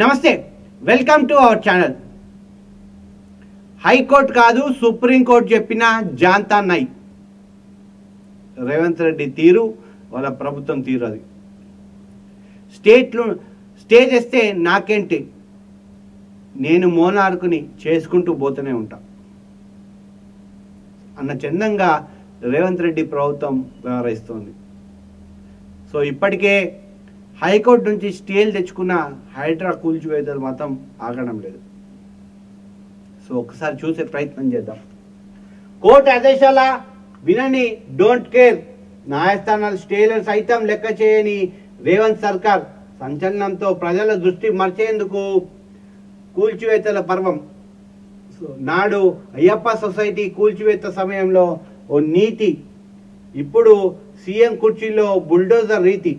నమస్తే welcome to our channel. High court కాదు supreme court చెప్పిన జాంతా నై. రేవంత్ రెడ్డి తీరు వాళ్ళ ప్రభుత్వం తీరు అది. స్టేట్లు స్టే చేస్తే నాకేంటి? నేను మోనార్కుని చేసుకుంటూ పోతూనే ఉంటా. అన్న చందంగా రేవంత్ రెడ్డి ప్రభుత్వం వ్యవహరిస్తోంది. సో ఇప్పటికే హైకోర్టు నుంచి స్టేలు తెచ్చుకున్న హైడ్రా కూల్చివేతలు మాత్రం ఆగడం లేదు. సో ఒకసారి చూసే ప్రయత్నం చేద్దాం. కోర్టు ఆదేశాల వినని డోంట్ కేర్. న్యాయస్థానాలు స్టేలను సైతం లెక్క చేయని రేవంత్ సర్కార్ సంచలనంతో ప్రజల దృష్టి మర్చేందుకు కూల్చివేతల పర్వం. సో నాడు అయ్యప్ప సొసైటీ కూల్చివేత సమయంలో ఓ నీతి. ఇప్పుడు సీఎం కుర్చీలో బుల్డోజర్ రీతి.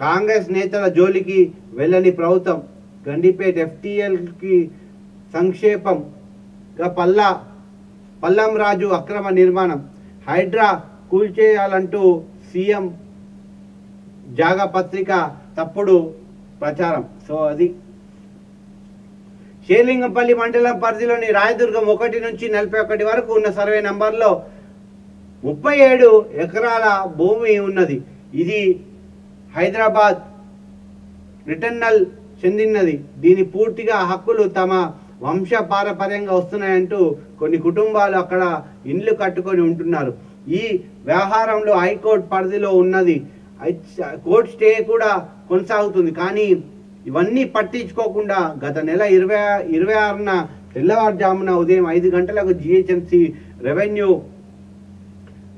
కాంగ్రెస్ నేతల జోలికి వెళ్ళని ప్రభుత్వం గండిపేట ఎఫ్టీఎల్కి సంక్షేపంగా పల్లా పల్లం రాజు అక్రమ నిర్మాణం. హైడ్రా కూల్చేయాలంటూ సీఎం జాగపత్రిక తప్పుడు ప్రచారం. సో అది షేర్లింగంపల్లి మండలం పరిధిలోని రాయదుర్గం ఒకటి నుంచి నలభై ఒకటి వరకు ఉన్న సర్వే నంబర్లో ముప్పై ఏడు ఎకరాల భూమి ఉన్నది. ఇది హైదరాబాద్ రిటర్నల్ చెందినది. దీని పూర్తిగా హక్కులు తమ వంశ పారపర్యంగా వస్తున్నాయంటూ కొన్ని కుటుంబాలు అక్కడ ఇండ్లు కట్టుకొని ఉంటున్నారు. ఈ వ్యవహారంలో హైకోర్టు పరిధిలో ఉన్నది. కోర్టు స్టే కూడా కొనసాగుతుంది. కానీ ఇవన్నీ పట్టించుకోకుండా గత నెల ఇరవై ఇరవై ఆరున తెల్లవారుజామున ఉదయం ఐదు గంటలకు జిహెచ్ఎంసి రెవెన్యూ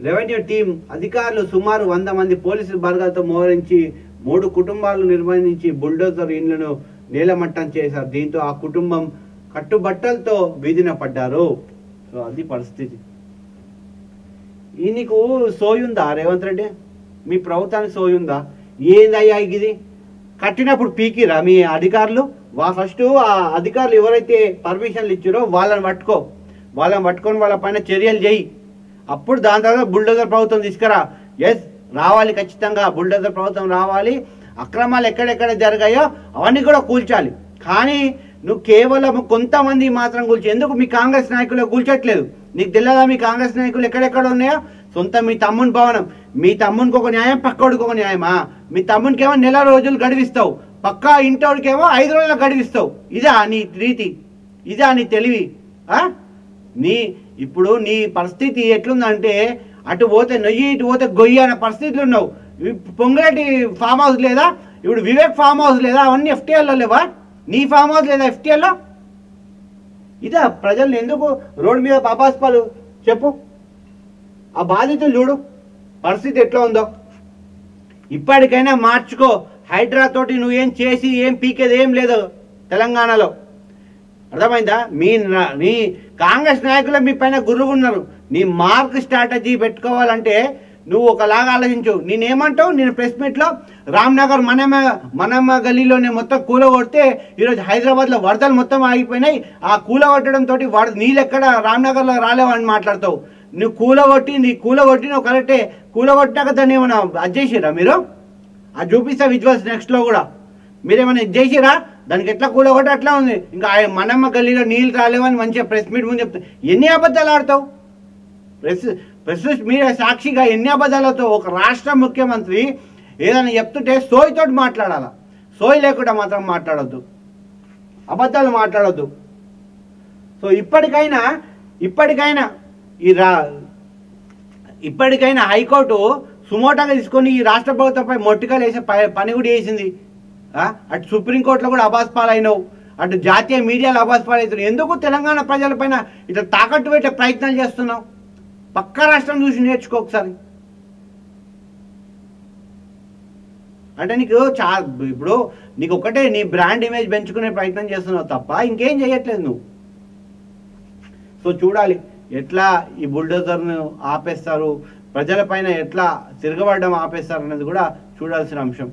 రెవెన్యూ టీం అధికారులు సుమారు వంద మంది పోలీసులు బలగాలతో మోహరించి మూడు కుటుంబాలు నిర్బంధించి బుల్డోజర్ ఇండ్లను నేలమట్టం చేశారు. దీంతో ఆ కుటుంబం కట్టుబట్టలతో వీధిన పడ్డారు. సో అది పరిస్థితి. ఈ నీకు సోయుందా రేవంత్ రెడ్డి? మీ ప్రభుత్వానికి సోయుందా? ఏందయ్యా ఇది? కట్టినప్పుడు పీకిరా మీ అధికారులు? వా ఫస్ట్ ఆ అధికారులు ఎవరైతే పర్మిషన్లు ఇచ్చారో వాళ్ళని పట్టుకో. వాళ్ళని పట్టుకొని వాళ్ళ పైన చర్యలు చేయి. అప్పుడు దాని తర్వాత బుల్డోజర్ ప్రభుత్వం తీసుకురా. ఎస్ రావాలి ఖచ్చితంగా. బుల్డోజర్ ప్రభుత్వం రావాలి. అక్రమాలు ఎక్కడెక్కడ జరిగాయో అవన్నీ కూడా కూల్చాలి. కానీ నువ్వు కేవలం కొంతమంది మాత్రం కూల్చి. ఎందుకు మీ కాంగ్రెస్ నాయకులు కూల్చట్లేదు? నీకు తెలియదా మీ కాంగ్రెస్ నాయకులు ఎక్కడెక్కడ ఉన్నాయో? సొంత మీ తమ్ముని భవనం. మీ తమ్మునికి ఒక న్యాయం పక్కోడికి ఒక న్యాయమా? మీ తమ్మునికి ఏమో నెల రోజులు గడివిస్తావు. పక్కా ఇంటోడికేమో ఐదు రోజులు గడివిస్తావు. ఇదా నీ రీతి. ఇదా నీ తెలివి. ఆ? నీ ఇప్పుడు నీ పరిస్థితి ఎట్లుందంటే అటు పోతే నొయ్యి ఇటు పోతే గొయ్యి అనే పరిస్థితులు ఉన్నావు. ఇప్ ఫామ్ హౌస్ లేదా? ఇప్పుడు వివేక్ ఫామ్ హౌస్ లేదా? అవన్నీ ఎఫ్టీఎల్లో లేవా? నీ ఫామ్ హౌస్ లేదా ఎఫ్టీఎల్లో? ఇదా ప్రజల్ని ఎందుకు రోడ్డు మీద పాపాస్పాలు? చెప్పు. ఆ బాధితులు చూడు పరిస్థితి ఎట్లా ఉందో. ఇప్పటికైనా మార్చుకో. హైడ్రా తోటి నువ్వేం చేసి ఏం పీకేది ఏం లేదు తెలంగాణలో. అర్థమైందా? మీ నీ కాంగ్రెస్ నాయకులు మీ పైన గుర్రుగున్నారు. నీ మార్క్ స్ట్రాటజీ పెట్టుకోవాలంటే నువ్వు ఒకలాగా ఆలోచించు. నేనేమంటావు? నేను ప్రెస్ మీట్లో రామ్నగర్ మనమ మనమ్మ గల్లీలోనే మొత్తం కూలగొడితే ఈరోజు హైదరాబాద్లో వరదలు మొత్తం ఆగిపోయినాయి. ఆ కూల కొట్టడంతో వరద నీళ్ళెక్కడ రామ్నగర్లో రాలేవని మాట్లాడతావు. నువ్వు కూలగొట్టి నీ కూలగొట్టి నువ్వు కరెక్టే. కూలగొట్టాక దాన్ని ఏమైనా అది చేసిరా మీరు? అది చూపిస్తా విజువల్స్ నెక్స్ట్లో కూడా. మీరేమైనా ఇది చేసిరా దానికి ఎట్లా కూలగొట్టి అట్లా ఉంది. ఇంకా మనమ్మ గల్లీలో నీళ్ళు రాలేవని మంచిగా ప్రెస్ మీట్ ముందు చెప్తా ఎన్ని అబద్ధాలు ఆడతావు? ప్రెస్ ప్రెస్ మీడియా సాక్షిగా ఎన్ని అబద్ధాలతో ఒక రాష్ట్ర ముఖ్యమంత్రి ఏదైనా చెప్తుంటే సోయితోటి మాట్లాడాలా. సోయి లేకుండా మాత్రం మాట్లాడొద్దు. అబద్ధాలు మాట్లాడొద్దు. సో ఇప్పటికైనా ఇప్పటికైనా ఈ రా ఇప్పటికైనా హైకోర్టు సుమోటాగా తీసుకొని ఈ రాష్ట్ర ప్రభుత్వంపై మొట్టికలు వేసే ప- పని కూడా చేసింది. అటు సుప్రీంకోర్టులో కూడా అబాస్ పాలైనవు. అటు జాతీయ మీడియాలో అబాస్ పాలవుతున్నావు ఎందుకు తెలంగాణ ప్రజలపైన ఇట్లా తాకట్టు పెట్టే ప్రయత్నాలు చేస్తున్నావు? పక్క రాష్ట్రం చూసి నేర్చుకో ఒకసారి. అంటే నీకు చా ఇప్పుడు నీకు ఒకటే నీ బ్రాండ్ ఇమేజ్ పెంచుకునే ప్రయత్నం చేస్తున్నావు తప్ప ఇంకేం చేయట్లేదు నువ్వు. సో చూడాలి ఎట్లా ఈ బుల్డోజర్ను ఆపేస్తారు? ప్రజలపైన ఎట్లా తిరగబడడం ఆపేస్తారు అనేది కూడా చూడాల్సిన అంశం.